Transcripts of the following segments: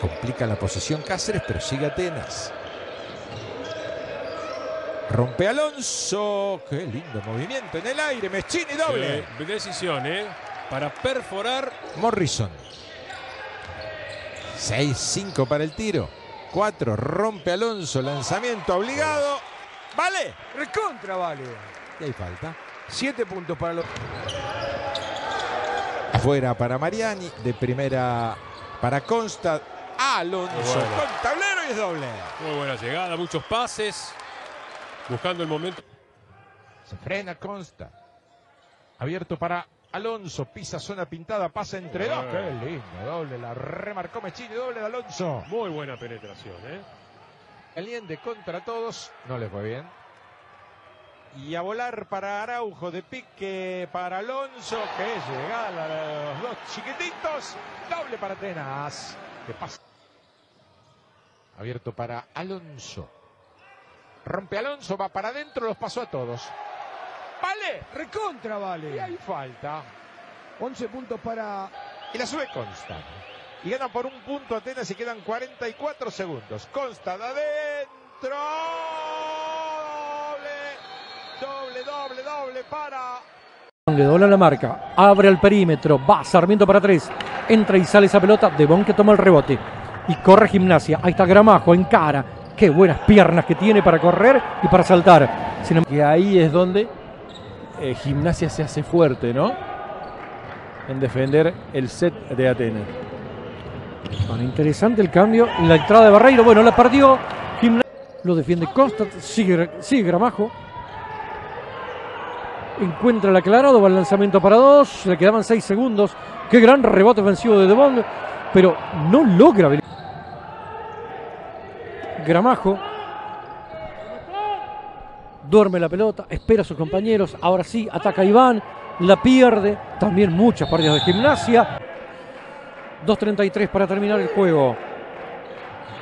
Complica la posición Cáceres, pero sigue Atenas. Rompe Alonso. Qué lindo movimiento en el aire. Meschini doble. Sí, decisión, ¿eh? Para perforar. Morrison. 6-5 para el tiro. 4. Rompe Alonso. Lanzamiento obligado. ¿Vale? Recontra vale. Y hay falta. Siete puntos para los. Afuera para Mariani. De primera para Consta. Alonso Bueno. con tablero y es doble. Muy buena llegada, muchos pases. Buscando el momento. Se frena Consta. Abierto para Alonso. Pisa zona pintada. Pasa entre dos. Qué lindo. Doble. La remarcó Mechini. Doble de Alonso. Muy buena penetración, ¿eh? Eliende contra todos. No le fue bien. Y a volar para Araujo. De pique para Alonso. Que llegada de los dos chiquititos. Doble para Atenas. Que pasa. Abierto para Alonso. Rompe Alonso. Va para adentro. Los pasó a todos. Vale. Recontra Y vale. hay falta. 11 puntos para. Y la sube Consta. Y gana por un punto Atenas y quedan 44 segundos. Consta de adentro. Doble. Doble, doble, doble para. Le dobla la marca, abre al perímetro, va Sarmiento para tres, entra y sale esa pelota, De Bon que toma el rebote y corre gimnasia. Ahí está Gramajo en cara, qué buenas piernas que tiene para correr y para saltar. Sin em- Que ahí es donde eh, Gimnasia se hace fuerte, ¿no? En defender el set de Atenas. Bueno, interesante el cambio, la entrada de Barreiro, bueno, la perdió. Lo defiende Costa, sigue, sigue Gramajo. Encuentra el aclarado, va el lanzamiento para dos, le quedaban seis segundos. Qué gran rebote ofensivo de De Bond, pero no logra. Gramajo duerme la pelota, espera a sus compañeros. Ahora sí, ataca a Iván, la pierde. También muchas pérdidas de gimnasia. 2.33 para terminar el juego.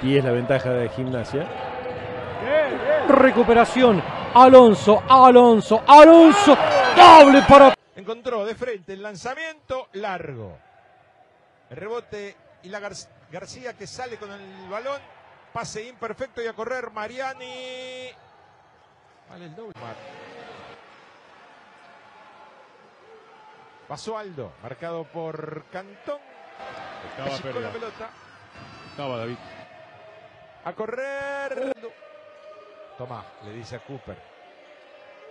Y es la ventaja de Gimnasia. Recuperación. Alonso, Alonso, Alonso. Doble para. Encontró de frente el lanzamiento largo. El rebote y la Gar- García que sale con el balón. Pase imperfecto y a correr Mariani. Vale el doble. Pasó Aldo, marcado por Cantón. Estaba la pelota. Estaba David. A correr. Toma, le dice a Cooper.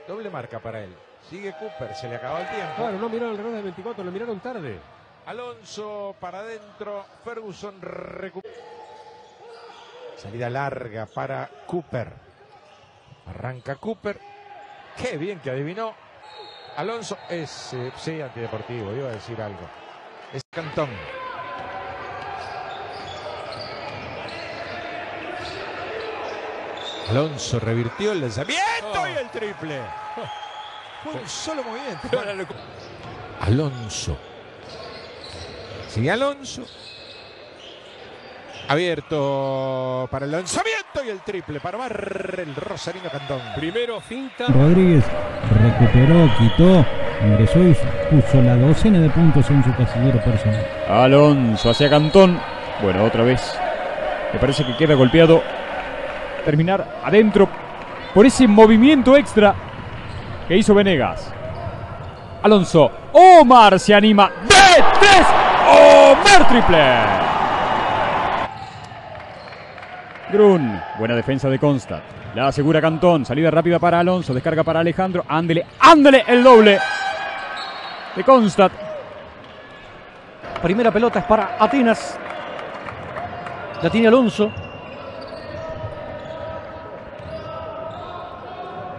Doble marca para él. Sigue Cooper, se le acabó el tiempo. Claro, no miraron el reloj de 24, lo miraron tarde. Alonso para adentro. Ferguson recupera. Salida larga para Cooper. Arranca Cooper. Qué bien que adivinó. Alonso es, eh, sí, antideportivo, iba a decir algo. Es Cantón. Alonso revirtió el lanzamiento Oh. y el triple. Fue un solo movimiento. Alonso. Sigue Alonso. Abierto para el lanzamiento y el triple para Mar el Rosarino Cantón. Primero finta. Rodríguez recuperó, quitó, ingresó y puso la docena de puntos en su casillero personal. Alonso hacia Cantón. Bueno, otra vez. Me parece que queda golpeado. Terminar adentro por ese movimiento extra que hizo Venegas. Alonso. Omar se anima. De tres. Omar triple. Grun. Buena defensa de Constat. La asegura Cantón. Salida rápida para Alonso. Descarga para Alejandro. Ándele. Ándele el doble. De Constat. Primera pelota es para Atenas. La tiene Alonso.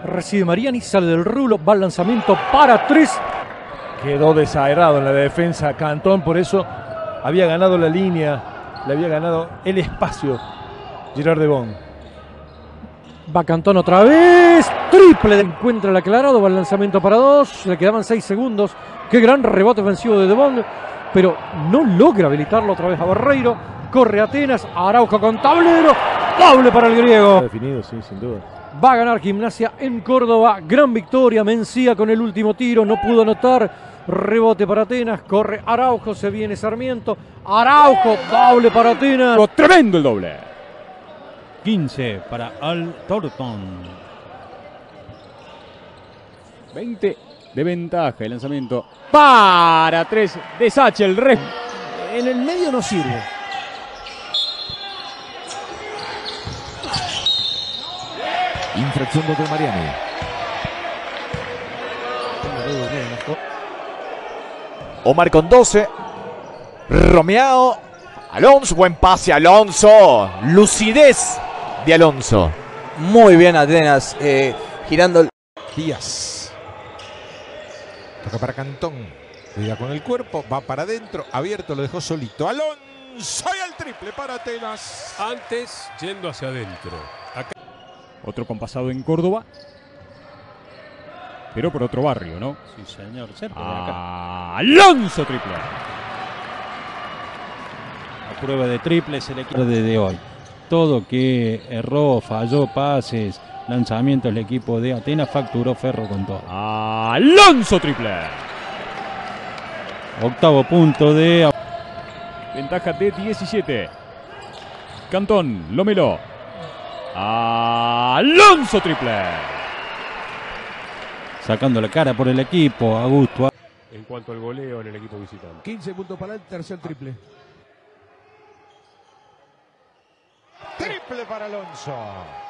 Recibe Mariani, sale del rulo, va al lanzamiento para tres. Quedó desairado en la defensa Cantón, por eso había ganado la línea, le había ganado el espacio Gerard de Bon. Va Cantón otra vez. Triple. Encuentra el aclarado. Va el lanzamiento para dos. Le quedaban seis segundos. Qué gran rebote ofensivo de De Bond. Pero no logra habilitarlo otra vez a Barreiro. Corre Atenas. Araujo con tablero. Doble para el griego. Definido, sí, sin duda. Va a ganar Gimnasia en Córdoba. Gran victoria. Mencía con el último tiro. No pudo anotar. Rebote para Atenas. Corre Araujo. Se viene Sarmiento. Araujo. Doble para Atenas. Tremendo el doble. 15 para Al Thornton. 20 de ventaja. El lanzamiento para 3 de Sacha. El re. En el medio no sirve. Infracción de Mariani. Omar con 12. Romeao. Alonso, buen pase Alonso. Lucidez de Alonso. Muy bien Atenas, eh, girando el... Díaz. Toca para Cantón. Cuida con el cuerpo. Va para adentro. Abierto. Lo dejó solito. Alonso. Y el triple para Atenas. Antes yendo hacia adentro. Acá Otro compasado en Córdoba. Pero por otro barrio, ¿no? Sí, señor. Cerca de acá. Alonso triple. La prueba de triples el equipo de, de hoy. Todo que erró, falló pases, lanzamientos el equipo de Atenas facturó Ferro con todo. Alonso triple. Octavo punto de Ventaja de 17. Cantón, Lomelo. Alonso triple. sacando la cara por el equipo, Augusto. en cuanto al goleo en el equipo visitante. 15 puntos para el tercer triple. Triple para Alonso.